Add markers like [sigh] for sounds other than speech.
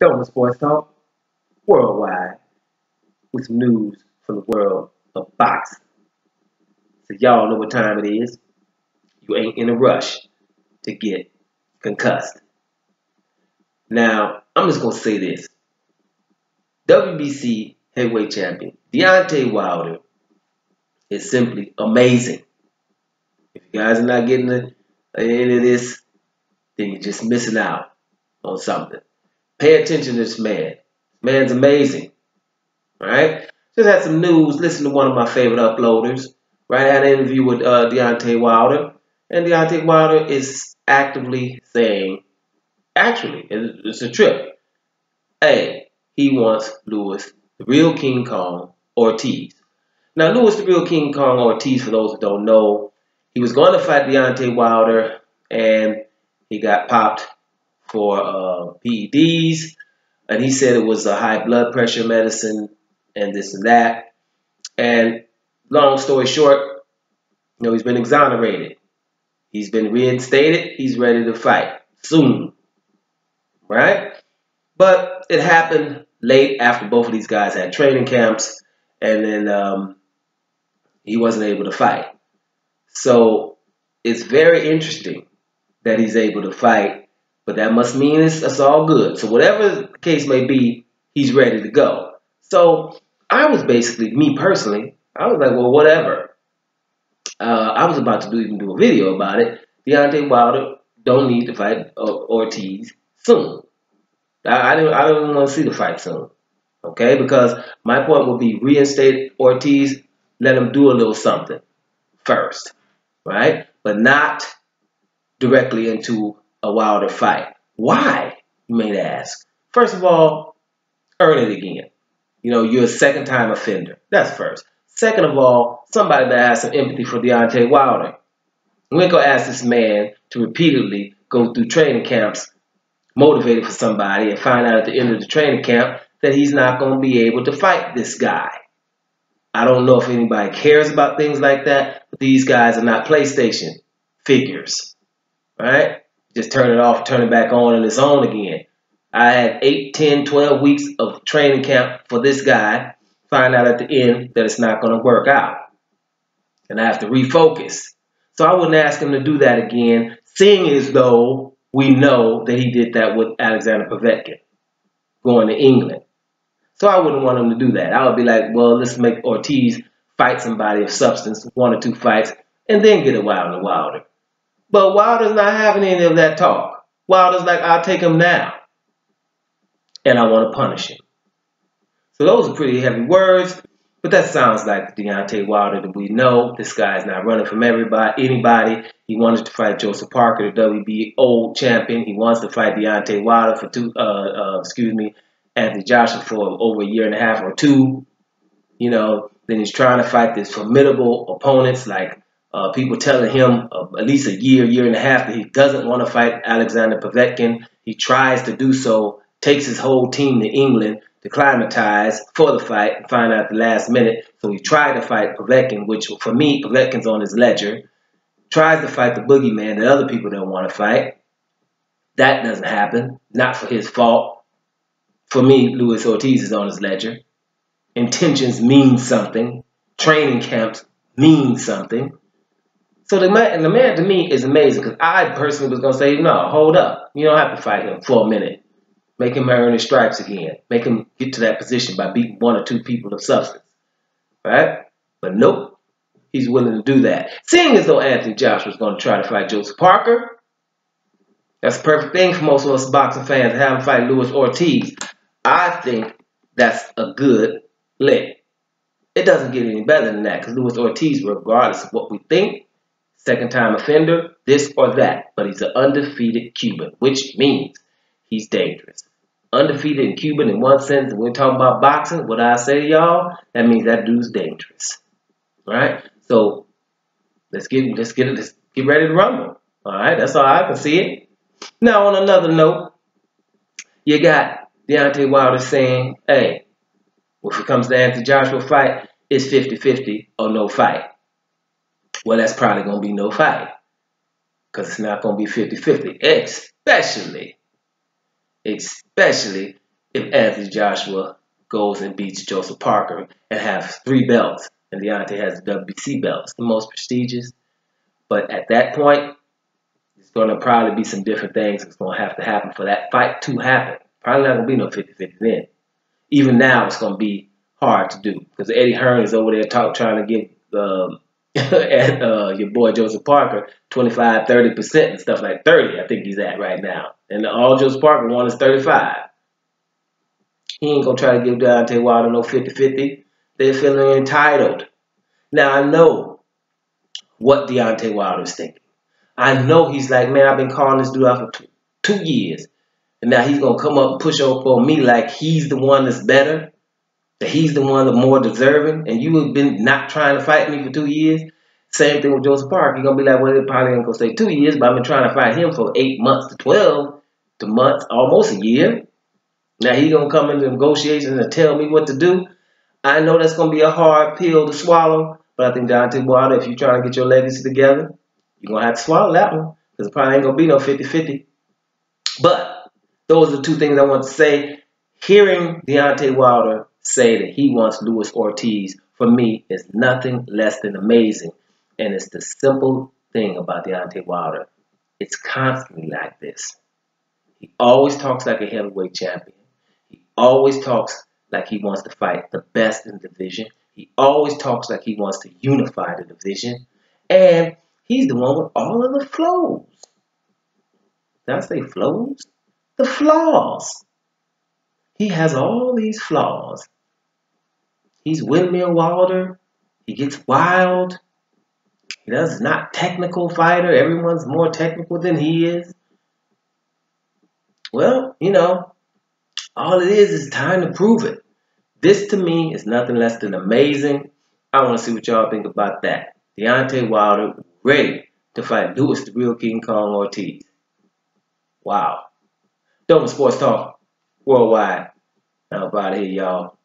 Doma Sports Talk worldwide with some news from the world of boxing. So y'all know what time it is. You ain't in a rush to get concussed. Now, I'm just gonna say this. WBC heavyweight champion Deontay Wilder is simply amazing. If you guys are not getting any of this, then you're just missing out on something. Pay attention to this man. Man's amazing. Right? Just had some news. Listen to one of my favorite uploaders. Right? I had an interview with uh, Deontay Wilder. And Deontay Wilder is actively saying, actually, it's a trip. Hey, he wants Luis, the real King Kong, Ortiz. Now, Luis, the real King Kong Ortiz, for those who don't know, he was going to fight Deontay Wilder, and he got popped for uh, PEDs, and he said it was a high blood pressure medicine and this and that. And long story short, you know, he's been exonerated. He's been reinstated. He's ready to fight soon. Right? But it happened late after both of these guys had training camps, and then um, he wasn't able to fight. So it's very interesting that he's able to fight but that must mean it's, it's all good. So whatever the case may be, he's ready to go. So I was basically, me personally, I was like, well, whatever. Uh, I was about to do, even do a video about it. Deontay Wilder don't need to fight Ortiz soon. I, I, didn't, I don't want to see the fight soon. Okay, because my point would be reinstate Ortiz, let him do a little something first, right? But not directly into a Wilder fight. Why, you may ask? First of all, earn it again. You know, you're a second time offender. That's first. Second of all, somebody that has some empathy for Deontay Wilder. We ain't gonna ask this man to repeatedly go through training camps motivated for somebody and find out at the end of the training camp that he's not gonna be able to fight this guy. I don't know if anybody cares about things like that, but these guys are not PlayStation figures. Right? Just turn it off, turn it back on, and it's on again. I had 8, 10, 12 weeks of training camp for this guy. Find out at the end that it's not going to work out. And I have to refocus. So I wouldn't ask him to do that again, seeing as though we know that he did that with Alexander Povetkin going to England. So I wouldn't want him to do that. I would be like, well, let's make Ortiz fight somebody of substance, one or two fights, and then get a Wilder Wilder. But Wilder's not having any of that talk. Wilder's like, I'll take him now. And I want to punish him. So those are pretty heavy words, but that sounds like Deontay Wilder that we know. This guy's not running from everybody, anybody. He wanted to fight Joseph Parker, the WBO champion. He wants to fight Deontay Wilder for two, uh, uh, excuse me, Anthony Joshua for over a year and a half or two. You know, then he's trying to fight this formidable opponents like uh, people telling him uh, at least a year, year and a half that he doesn't want to fight Alexander Povetkin. He tries to do so, takes his whole team to England to climatize for the fight and find out the last minute. So he tried to fight Povetkin, which for me, Povetkin's on his ledger. Tries to fight the boogeyman that other people don't want to fight. That doesn't happen. Not for his fault. For me, Luis Ortiz is on his ledger. Intentions mean something. Training camps mean something. So the man, the man to me is amazing because I personally was gonna say, no, hold up, you don't have to fight him for a minute. Make him earn his stripes again. Make him get to that position by beating one or two people of substance, right? But nope, he's willing to do that. Seeing as though Anthony Joshua was gonna try to fight Joseph Parker, that's a perfect thing for most of us boxing fans to have him fight Luis Ortiz. I think that's a good lick. It doesn't get any better than that because Luis Ortiz, regardless of what we think, second time offender, this or that, but he's an undefeated Cuban, which means he's dangerous. Undefeated in Cuban in one sense, and we're talking about boxing, what I say to y'all, that means that dude's dangerous. Right? So let's get let's get let's get ready to rumble. Alright, that's all I can see it. Now on another note, you got Deontay Wilder saying, hey, if it comes to Anthony Joshua fight, it's 50-50 or no fight well, that's probably going to be no fight because it's not going to be 50 50, especially, especially if Anthony Joshua goes and beats Joseph Parker and has three belts, and Deontay has the WBC belts, the most prestigious. But at that point, it's going to probably be some different things that's going to have to happen for that fight to happen. Probably not going to be no 50-50 then. Even now, it's going to be hard to do because Eddie Hearn is over there talk, trying to give um, [laughs] and, uh, your boy Joseph Parker 25, 30% and stuff like 30, I think he's at right now. And all Joseph Parker wants is 35. He ain't going to try to give Deontay Wilder no 50-50. They're feeling entitled. Now, I know what Deontay Wilder is thinking. I know he's like, man, I've been calling this dude out for two, two years. And now he's going to come up and push up on me like he's the one that's better that he's the one the more deserving, and you have been not trying to fight me for two years. Same thing with Joseph Park. You're gonna be like, well, it probably ain't gonna stay two years, but I've been trying to fight him for eight months to twelve to months, almost a year. Now he gonna come into negotiations and tell me what to do. I know that's gonna be a hard pill to swallow, but I think Deontay Wilder, if you're trying to get your legacy together, you're gonna have to swallow that one because it probably ain't gonna be no 50-50. But those are the two things I want to say. Hearing Deontay Wilder say that he wants Luis Ortiz, for me, is nothing less than amazing. And it's the simple thing about Deontay Wilder. It's constantly like this. He always talks like a heavyweight champion. He always talks like he wants to fight the best in the division. He always talks like he wants to unify the division. And he's the one with all of the flows. Did I say flows? The flaws. He has all these flaws. He's windmill Wilder. He gets wild. He does not technical fighter. Everyone's more technical than he is. Well, you know, all it is is time to prove it. This to me is nothing less than amazing. I want to see what y'all think about that. Deontay Wilder ready to fight Luis the Real King Kong Ortiz. Wow. Doma Sports Talk Worldwide. I'm out y'all.